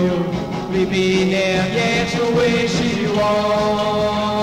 you. We be there, yes, the way she was.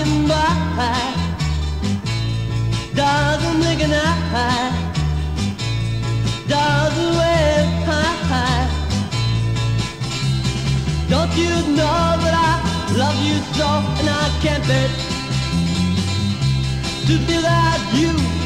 walking by. Doesn't make an eye. Doesn't wave high Don't you know that I love you so And I can't bear to be without you?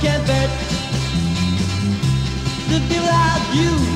can't bet to be like you.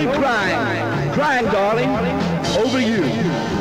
And crying, crying, darling, over you.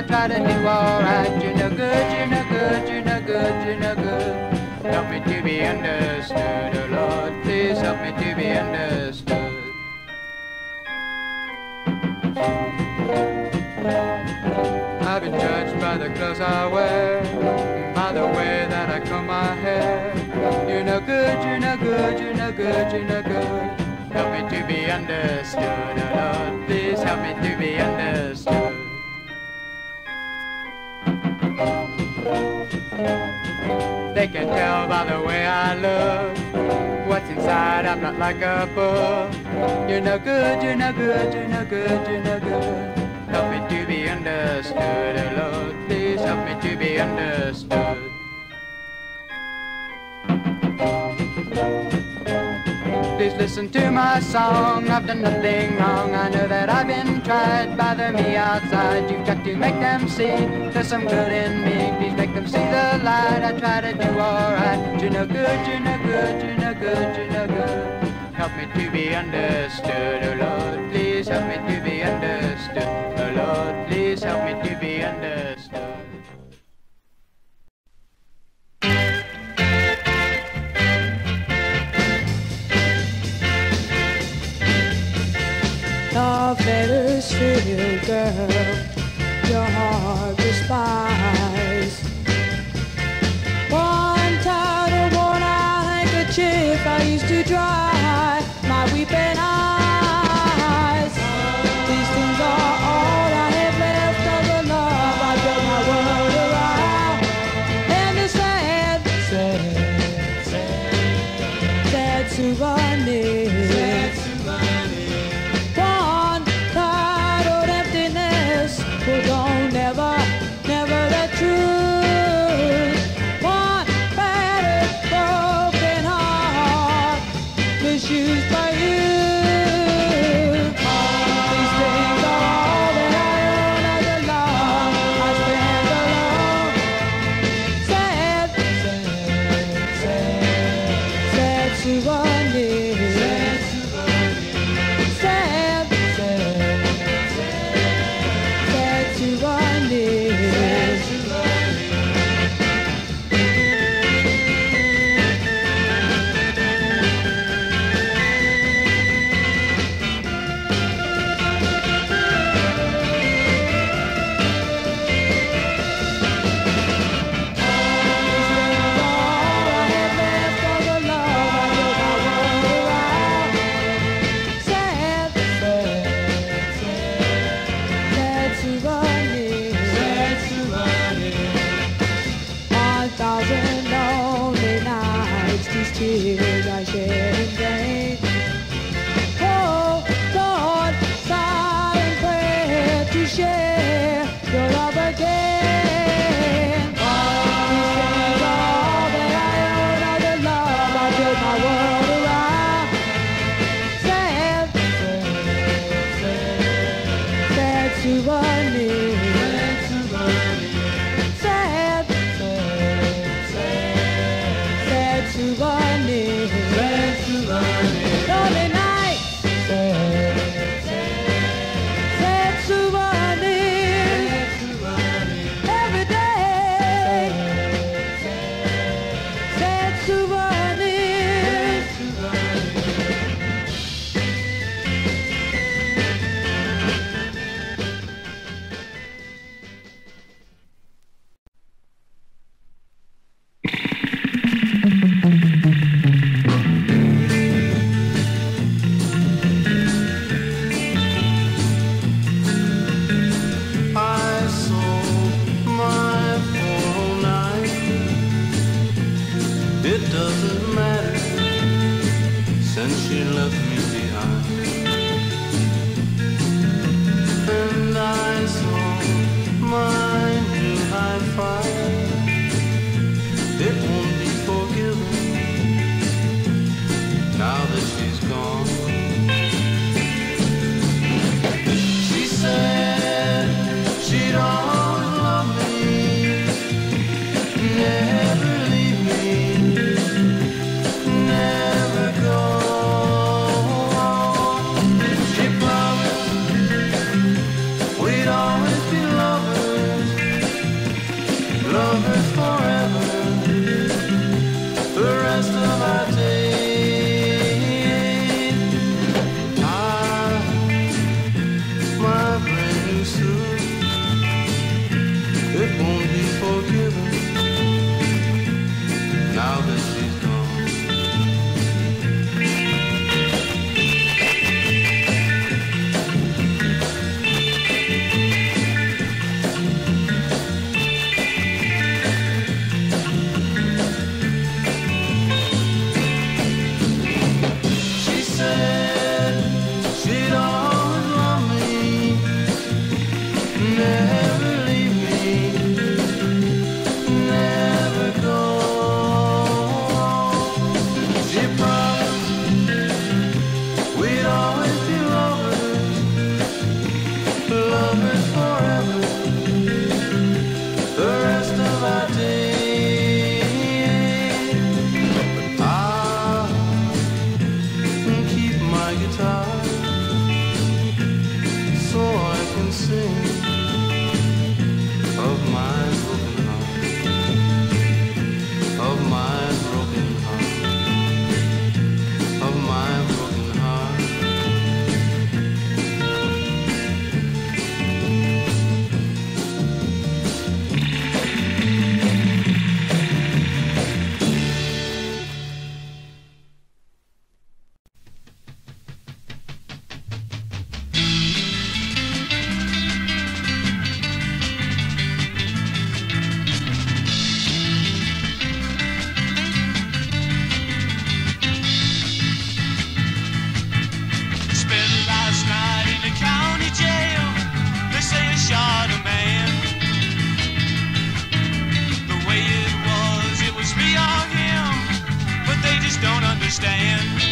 I try to do alright. You're no good, you're no good, you're no good, you're no good. Help me to be understood, oh Lord. Please help me to be understood. I've been judged by the clothes I wear, by the way that I comb my hair. You're no good, you're no good, you're no good, you're no good. Help me to be understood, oh Lord, please help me to be understood. They can tell by the way I look what's inside. I'm not like a book. You're no good, you're no good, you're no good, you're no good. Help me to be understood, oh Lord. Please help me to be understood. Please listen to my song. I've done nothing wrong. I know that I've been tried by the me outside. You've got to make them see there's some good in me. Please make them see the light. I try to do alright. You're no good, you're no good, you're no good, you're no good. Help me to be understood, oh Lord. Please help me to be understood, oh Lord. Please help me to be understood. Girl, your heart despise. Sad, sad souvenir. Stand.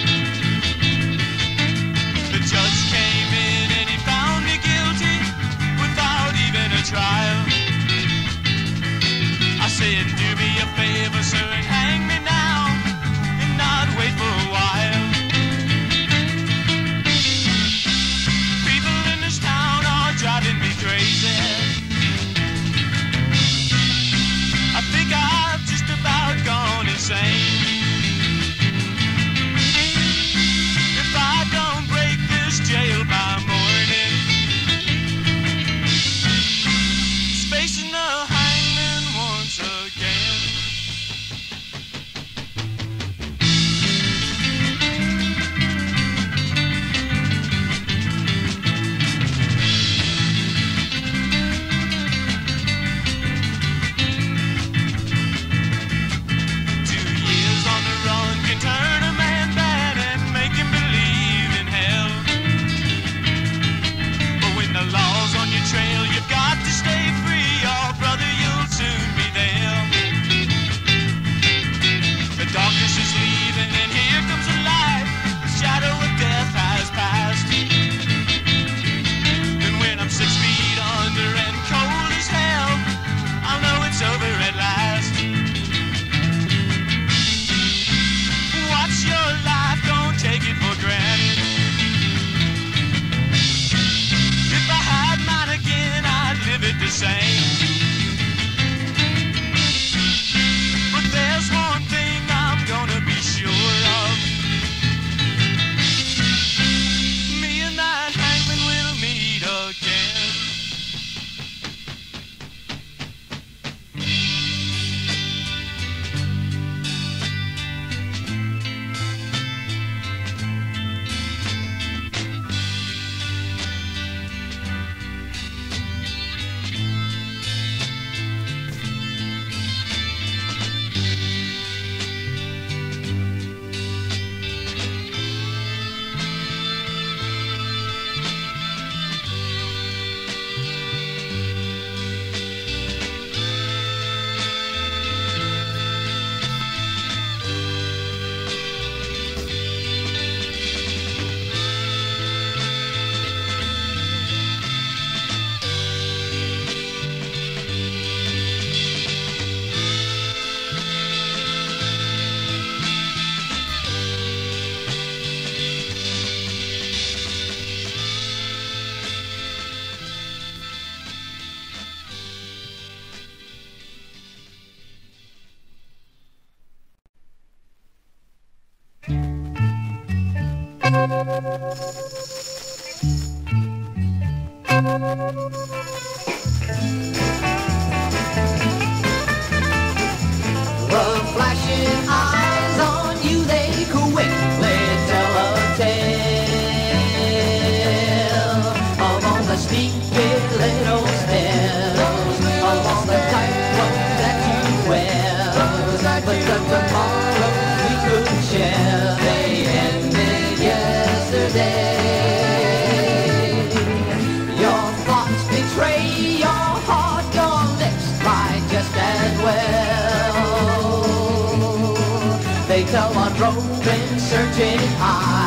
Roving, searching high,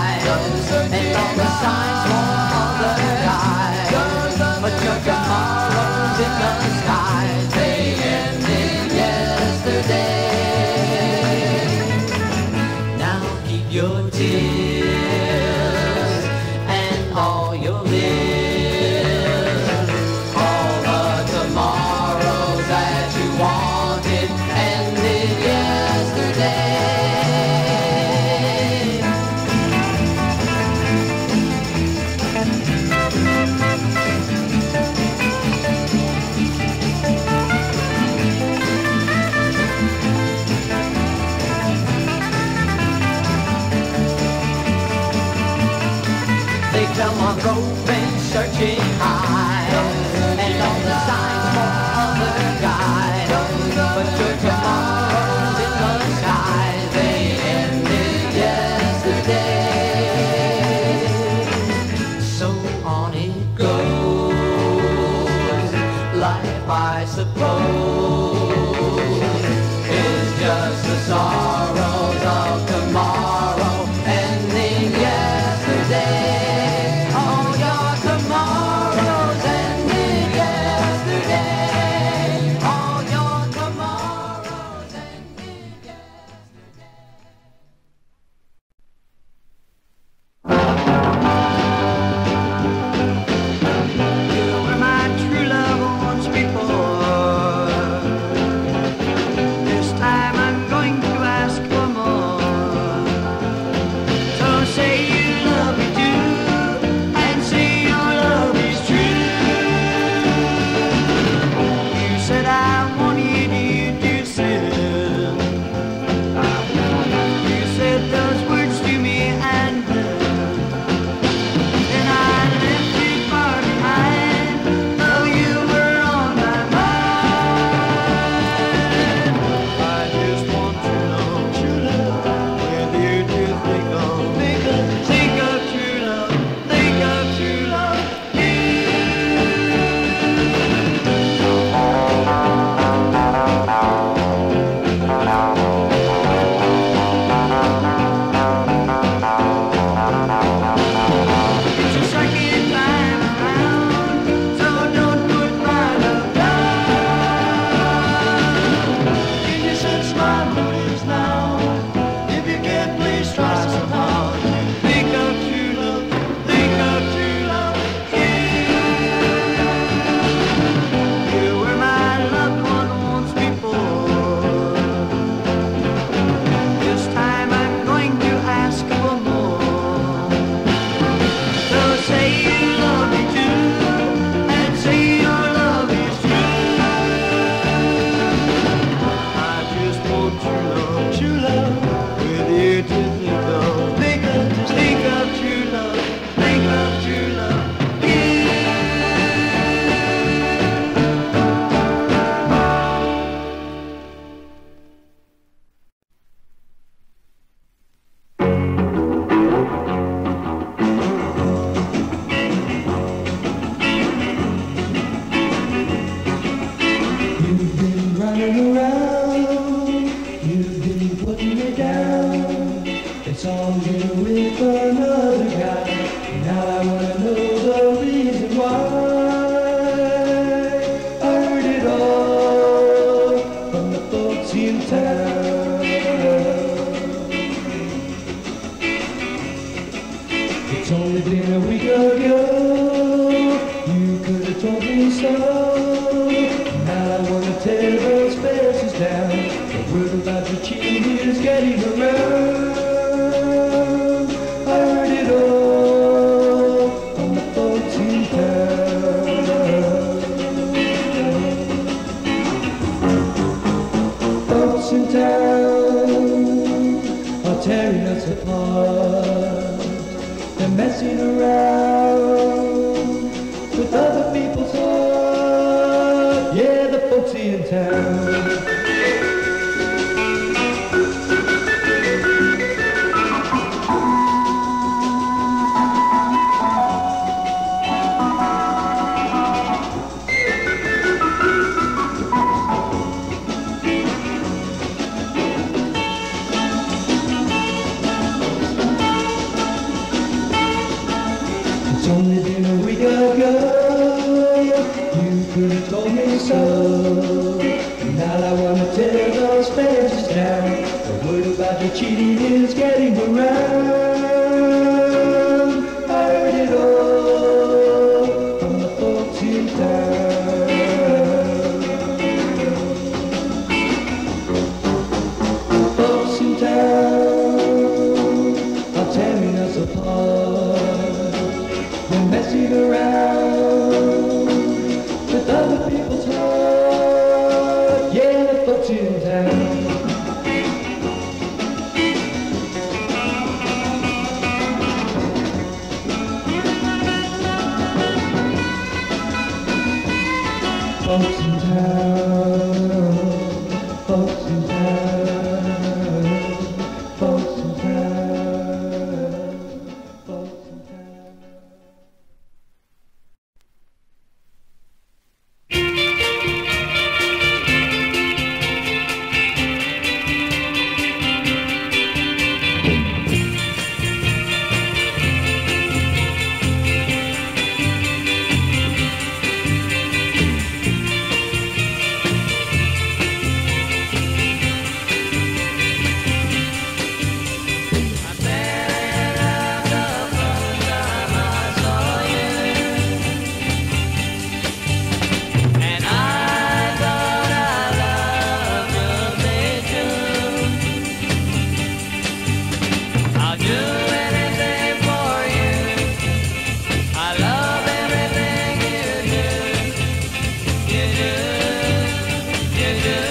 messing around with other people's heart. Yeah, the folks in town. Yeah.